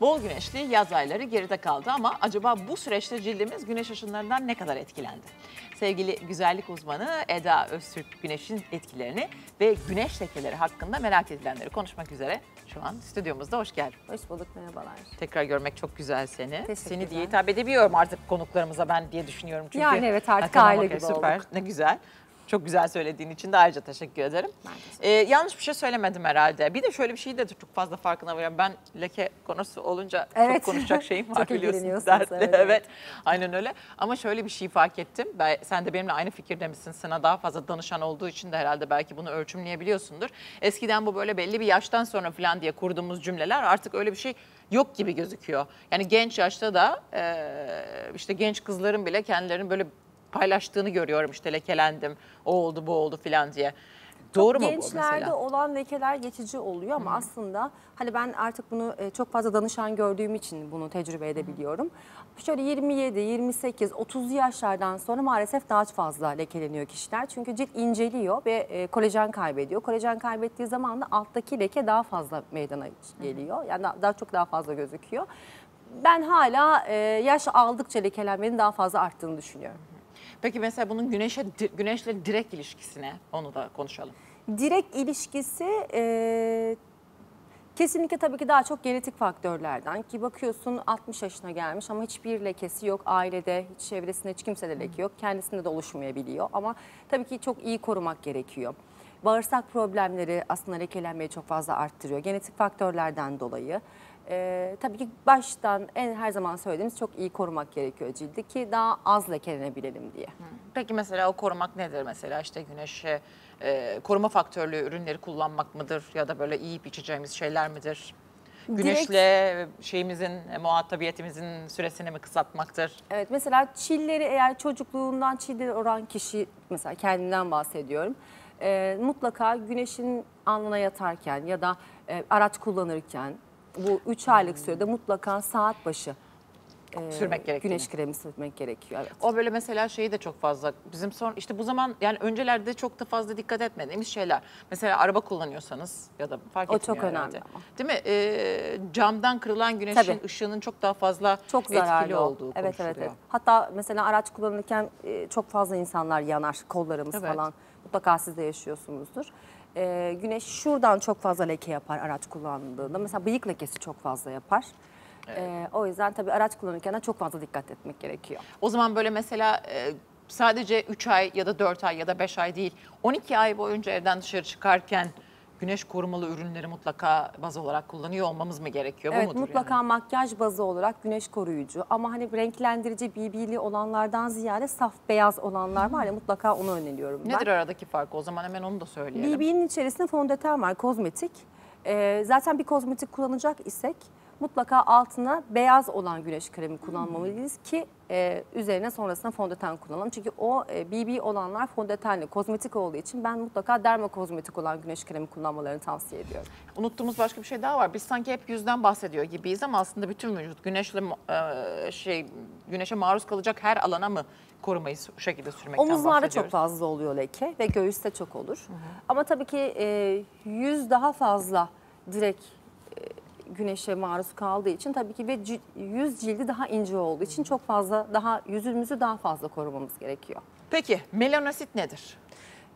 Bol güneşli yaz ayları geride kaldı ama acaba bu süreçte cildimiz güneş ışınlarından ne kadar etkilendi? Sevgili güzellik uzmanı Eda Öztürk güneşin etkilerini ve güneş lekeleri hakkında merak edilenleri konuşmak üzere şu an stüdyomuzda hoş geldin. Hoş bulduk merhabalar. Tekrar görmek çok güzel seni. Seni diye hitap edebiliyorum artık konuklarımıza ben diye düşünüyorum çünkü. Yani evet, artık aile gibi Süper olduk. ne güzel. Çok güzel söylediğin için de ayrıca teşekkür ederim. Ee, yanlış bir şey söylemedim herhalde. Bir de şöyle bir şey de çok fazla farkına varıyorum. Ben leke konusu olunca çok Evet. konuşacak şeyim var Çok biliyorsun. Dertli, evet, evet. Aynen öyle. Ama şöyle bir şey fark ettim. Ben, sen de benimle aynı fikirde misin? Sana daha fazla danışan olduğu için de herhalde belki bunu ölçümleyebiliyorsundur. Eskiden bu böyle belli bir yaştan sonra falan diye kurduğumuz cümleler artık öyle bir şey yok gibi gözüküyor. Yani genç yaşta da e, işte genç kızların bile kendilerinin böyle paylaştığını görüyorum. İşte lekelendim, o oldu bu oldu falan diye. Doğru mu bu Gençlerde mesela? olan lekeler geçici oluyor ama aslında hani ben artık bunu e, çok fazla danışan gördüğüm için bunu tecrübe edebiliyorum. Şöyle 27, 28, 30 yaşlardan sonra maalesef daha fazla lekeleniyor kişiler. Çünkü cilt inceliyor ve e, kolajen kaybediyor. Kolajen kaybettiği zaman da alttaki leke daha fazla meydana geliyor. Yani daha, daha çok daha fazla gözüküyor. Ben hala e, yaş aldıkça lekelenmenin daha fazla arttığını düşünüyorum. Peki mesela bunun güneşe güneşle direkt ilişkisine onu da konuşalım. Direkt ilişkisi e, kesinlikle tabii ki daha çok genetik faktörlerden ki bakıyorsun 60 yaşına gelmiş ama hiçbir lekesi yok ailede, hiç çevresinde hiç kimsede leke yok. Kendisinde de oluşmayabiliyor ama tabii ki çok iyi korumak gerekiyor. Bağırsak problemleri aslında lekelenmeyi çok fazla arttırıyor genetik faktörlerden dolayı. E, tabii ki baştan en her zaman söylediğimiz çok iyi korumak gerekiyor cildi ki daha az lekelenebilelim diye. Peki mesela o korumak nedir mesela işte güneşe e, koruma faktörlü ürünleri kullanmak mıdır ya da böyle yiyip içeceğimiz şeyler midir? Güneşle şeyimizin, e, muhatabiyetimizin süresini mi kısaltmaktır? Evet mesela çilleri eğer çocukluğundan çilleri oran kişi mesela kendimden bahsediyorum. Ee, mutlaka güneşin alnına yatarken ya da e, araç kullanırken bu 3 aylık sürede mutlaka saat başı e, Sürmek gerektiğini. güneş kremi sürmek gerekiyor. Evet. O böyle mesela şeyi de çok fazla bizim son işte bu zaman yani öncelerde çok da fazla dikkat etmediğimiz şeyler. Mesela araba kullanıyorsanız ya da fark O etmiyor çok önemli herhalde. ama. Değil mi? Ee, camdan kırılan güneşin Tabii. ışığının çok daha fazla Çok etkili zararlı o. olduğu Evet evet evet. Hatta mesela araç kullanırken e, çok fazla insanlar yanar kollarımız Evet. falan. Mutlaka siz de yaşıyorsunuzdur. E, güneş şuradan çok fazla leke yapar araç kullandığında. Mesela bıyık lekesi çok fazla yapar. E, o yüzden tabii araç kullanırken de çok fazla dikkat etmek gerekiyor. O zaman böyle mesela e, sadece 3 ay ya da 4 ay ya da 5 ay değil 12 ay boyunca evden dışarı çıkarken güneş korumalı ürünleri mutlaka baz olarak kullanıyor olmamız mı gerekiyor? bu Evet mudur mutlaka yani? makyaj bazı olarak güneş koruyucu ama hani renklendirici BB'li olanlardan ziyade saf beyaz olanlar var ya mutlaka onu öneriyorum ben. Nedir aradaki fark o zaman hemen onu da söyleyelim. BB'nin içerisinde fondöten var, kozmetik. Ee, zaten bir kozmetik kullanacak isek mutlaka altına beyaz olan güneş kremi kullanmamalıyız ki e, üzerine sonrasında fondöten kullanalım. Çünkü o e, BB olanlar fondötenli, kozmetik olduğu için ben mutlaka derma kozmetik olan güneş kremi kullanmalarını tavsiye ediyorum. Unuttuğumuz başka bir şey daha var. Biz sanki hep yüzden bahsediyor gibiyiz ama aslında bütün vücut güneşle e, şey güneşe maruz kalacak her alana mı korumayı bu şekilde sürmekten Omuzlarda çok fazla oluyor leke ve göğüste çok olur. Ama tabii ki e, yüz daha fazla direkt güneşe maruz kaldığı için tabii ki ve yüz cildi daha ince olduğu için çok fazla daha yüzümüzü daha fazla korumamız gerekiyor. Peki melanosit nedir?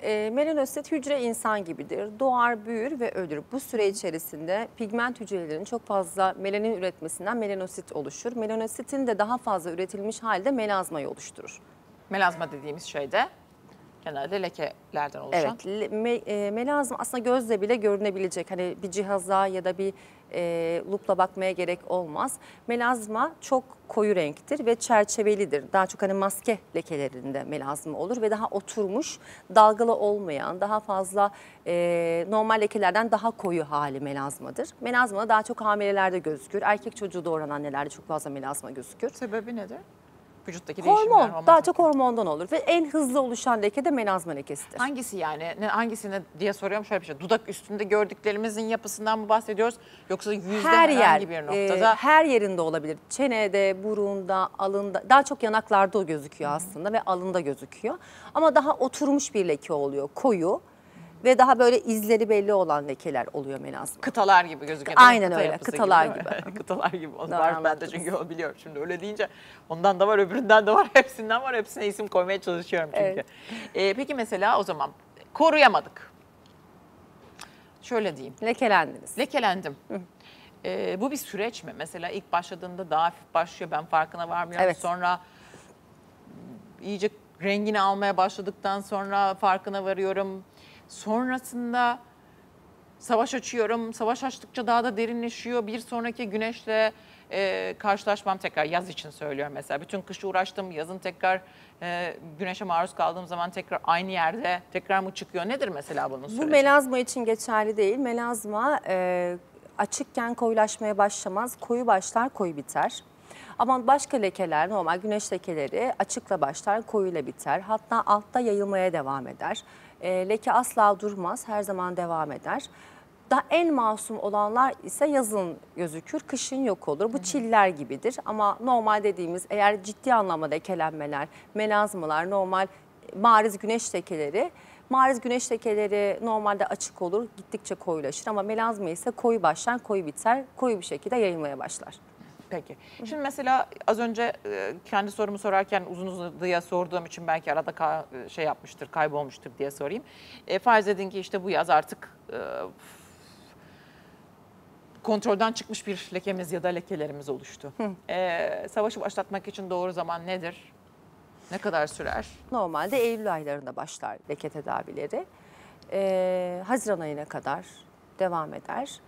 E, melanosit hücre insan gibidir. Doğar, büyür ve ölür. Bu süre içerisinde pigment hücrelerinin çok fazla melanin üretmesinden melanosit oluşur. Melanositin de daha fazla üretilmiş halde melazmayı oluşturur. Melazma dediğimiz şey de genelde lekelerden oluşan. Evet, me- e, melazma aslında gözle bile görünebilecek. Hani bir cihaza ya da bir e, lupla bakmaya gerek olmaz. Melazma çok koyu renktir ve çerçevelidir. Daha çok hani maske lekelerinde melazma olur ve daha oturmuş, dalgalı olmayan, daha fazla e, normal lekelerden daha koyu hali melazmadır. Melazma daha çok hamilelerde gözükür. Erkek çocuğu doğuran annelerde çok fazla melazma gözükür. Sebebi nedir? Vücuttaki değişimler. Hormon, hormon daha çok hormondan olur ve en hızlı oluşan leke de melazma lekesidir. Hangisi yani? Ne, hangisini diye soruyorum şöyle bir şey. Dudak üstünde gördüklerimizin yapısından mı bahsediyoruz? Yoksa yüzde her yer, herhangi bir e, noktada? her yerinde olabilir. Çenede, burunda, alında, daha çok yanaklarda o gözüküyor aslında ve alında gözüküyor. Ama daha oturmuş bir leke oluyor, koyu. Ve daha böyle izleri belli olan lekeler oluyor melazma. Kıtalar gibi gözüküyor. Aynen Kıta öyle, kıtalar mi? gibi. kıtalar gibi. Onu var ben de çünkü o biliyorum. Şimdi öyle deyince ondan da var, öbüründen de var, hepsinden var. Hepsine isim koymaya çalışıyorum çünkü. Evet. Ee, peki mesela o zaman koruyamadık. Şöyle diyeyim. Lekelendiniz. Lekelendim. Ee, bu bir süreç mi? Mesela ilk başladığında daha hafif başlıyor. Ben farkına varmıyorum. Evet. Sonra iyice rengini almaya başladıktan sonra farkına varıyorum. Sonrasında savaş açıyorum. Savaş açtıkça daha da derinleşiyor. Bir sonraki güneşle e, karşılaşmam tekrar yaz için söylüyorum mesela. Bütün kış uğraştım. Yazın tekrar e, güneşe maruz kaldığım zaman tekrar aynı yerde tekrar mı çıkıyor? Nedir mesela bunun süreci? Bu melazma için geçerli değil. Melazma e, açıkken koyulaşmaya başlamaz. Koyu başlar, koyu biter. Ama başka lekeler, normal güneş lekeleri açıkla başlar, koyuyla biter. Hatta altta yayılmaya devam eder. E, leke asla durmaz, her zaman devam eder. Daha en masum olanlar ise yazın gözükür, kışın yok olur. Bu çiller gibidir ama normal dediğimiz eğer ciddi anlamda lekelenmeler, melazmalar, normal bariz güneş lekeleri Mariz güneş lekeleri normalde açık olur, gittikçe koyulaşır ama melazma ise koyu başlar, koyu biter, koyu bir şekilde yayılmaya başlar. Peki. Şimdi mesela az önce e, kendi sorumu sorarken uzun uzadıya sorduğum için belki arada ka- şey yapmıştır, kaybolmuştur diye sorayım. E, farz edin ki işte bu yaz artık e, kontrolden çıkmış bir lekemiz ya da lekelerimiz oluştu. E, savaşı başlatmak için doğru zaman nedir? Ne kadar sürer? Normalde Eylül aylarında başlar leke tedavileri. Ee, Haziran ayına kadar devam eder.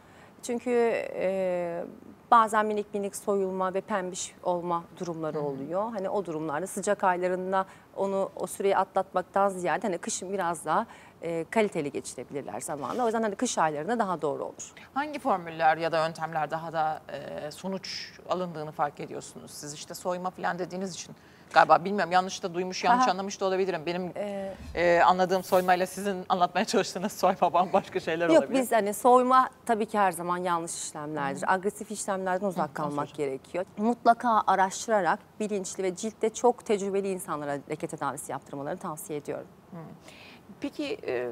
Çünkü e, bazen minik minik soyulma ve pembiş olma durumları oluyor. Hani o durumlarda sıcak aylarında onu o süreyi atlatmaktan ziyade hani kışın biraz daha e, kaliteli geçirebilirler zamanla. O yüzden hani kış aylarında daha doğru olur. Hangi formüller ya da yöntemler daha da e, sonuç alındığını fark ediyorsunuz? Siz işte soyma falan dediğiniz için galiba bilmiyorum yanlış da duymuş yanlış Aha. anlamış da olabilirim. Benim e, anladığım soymayla sizin anlatmaya çalıştığınız soyma bambaşka şeyler Yok olabilir. biz hani soyma tabii ki her zaman yanlış işlemlerdir. Agresif işlemlerden uzak kalmak gerekiyor. Mutlaka araştırarak bilinçli ve ciltte çok tecrübeli insanlara leke tedavisi yaptırmalarını tavsiye ediyorum. Peki e,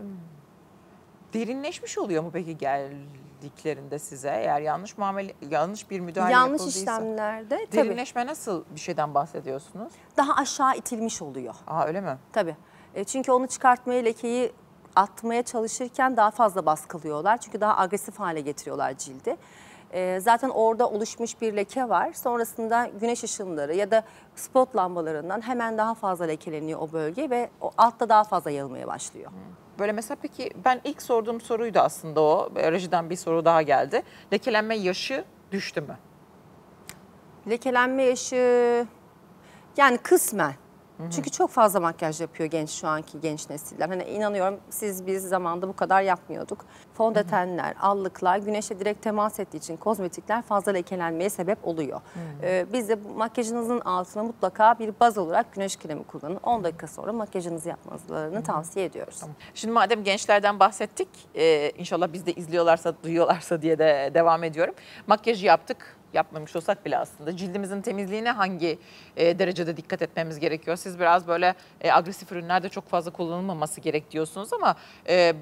derinleşmiş oluyor mu peki geldiklerinde size? Eğer yanlış muamele yanlış bir müdahale yanlış yapıldıysa. işlemlerde tabii Derinleşme nasıl bir şeyden bahsediyorsunuz? daha aşağı itilmiş oluyor. Aa öyle mi? Tabii. E, çünkü onu çıkartmaya, lekeyi atmaya çalışırken daha fazla baskılıyorlar. Çünkü daha agresif hale getiriyorlar cildi. E, zaten orada oluşmuş bir leke var. Sonrasında güneş ışınları ya da spot lambalarından hemen daha fazla lekeleniyor o bölge ve o altta daha fazla yayılmaya başlıyor. Böyle mesela peki ben ilk sorduğum soruydu aslında o. Rejiden bir soru daha geldi. Lekelenme yaşı düştü mü? Lekelenme yaşı yani kısmen. Çünkü çok fazla makyaj yapıyor genç şu anki genç nesiller. Hani inanıyorum siz biz zamanda bu kadar yapmıyorduk. Fondötenler, allıklar güneşe direkt temas ettiği için kozmetikler fazla lekelenmeye sebep oluyor. Ee, biz de makyajınızın altına mutlaka bir baz olarak güneş kremi kullanın. 10 dakika sonra makyajınızı yapmalarını tavsiye ediyoruz. Şimdi madem gençlerden bahsettik, e, inşallah biz de izliyorlarsa, duyuyorlarsa diye de devam ediyorum. Makyajı yaptık, yapmamış olsak bile aslında cildimizin temizliğine hangi e, derecede dikkat etmemiz gerekiyor? Siz biraz böyle e, agresif ürünlerde çok fazla kullanılmaması gerek diyorsunuz ama e,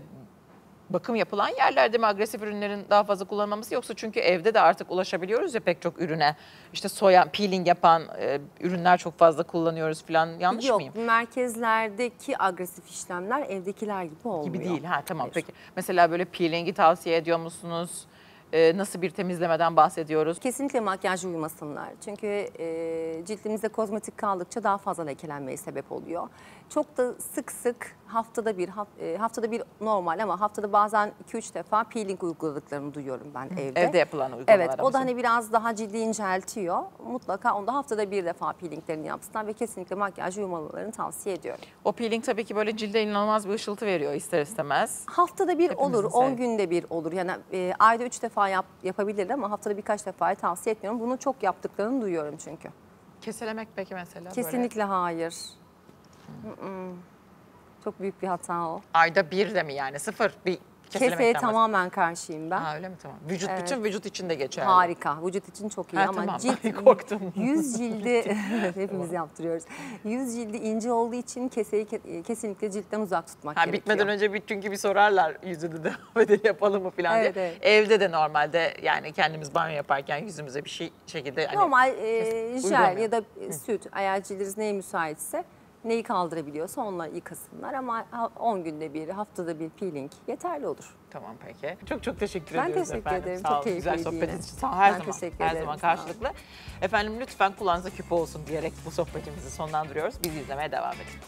bakım yapılan yerlerde mi agresif ürünlerin daha fazla kullanılmaması yoksa çünkü evde de artık ulaşabiliyoruz ya pek çok ürüne. İşte soyan, peeling yapan e, ürünler çok fazla kullanıyoruz falan. Yanlış Yok mıyım? merkezlerdeki agresif işlemler evdekiler gibi olmuyor. gibi değil. Ha tamam Hayır. peki. Mesela böyle peelingi tavsiye ediyor musunuz? Ee, nasıl bir temizlemeden bahsediyoruz? Kesinlikle makyaj uyumasınlar. Çünkü e, cildimizde kozmetik kaldıkça daha fazla lekelenmeye sebep oluyor. Çok da sık sık haftada bir e, haftada bir normal ama haftada bazen 2-3 defa peeling uyguladıklarını duyuyorum ben evde. Evde yapılan uygulamalar. Evet o da hani biraz daha cildi inceltiyor. Mutlaka onda haftada bir defa peelinglerini yapsınlar ve kesinlikle makyaj uyumamalarını tavsiye ediyorum. O peeling tabii ki böyle cilde inanılmaz bir ışıltı veriyor ister istemez. Haftada bir Hepimizin olur, 10 sevdiği. günde bir olur. Yani e, ayda 3 defa yap, yapabilirler ama haftada birkaç defayı tavsiye etmiyorum. Bunu çok yaptıklarını duyuyorum çünkü. Keselemek peki mesela böyle? Kesinlikle hayır. Mm-mm. Çok büyük bir hata o. Ayda bir de mi yani sıfır bir Keseye tamamen karşıyım ben. Ha öyle mi tamam. Vücut bütün vücut içinde geçerli. Harika. Vücut için çok iyi Ha, ama tamam. cilt Korktum. yüz cildi hepimiz yaptırıyoruz. Yüz cildi ince olduğu için keseyi ke- kesinlikle ciltten uzak tutmak Ha, gerekiyor. bitmeden önce bir çünkü bir sorarlar yüzünü devam edelim yapalım mı falan Evet, diye. evet. Evde de normalde yani kendimiz banyo yaparken yüzümüze bir şey şekilde hani Normal e, jel uygulamıyor. ya da e, süt eğer cildiniz neye müsaitse neyi kaldırabiliyorsa onunla yıkasınlar ama ha- 10 günde bir haftada bir peeling yeterli olur. Tamam peki. Çok çok teşekkür Ben ediyoruz teşekkür efendim. ederim. Sağ Çok olun. Güzel sohbet için. Sağ. Her Ben zaman. teşekkür her ederim. zaman karşılıklı. Efendim lütfen kulağınıza küpe olsun diyerek bu sohbetimizi sonlandırıyoruz. Bizi izlemeye devam edin.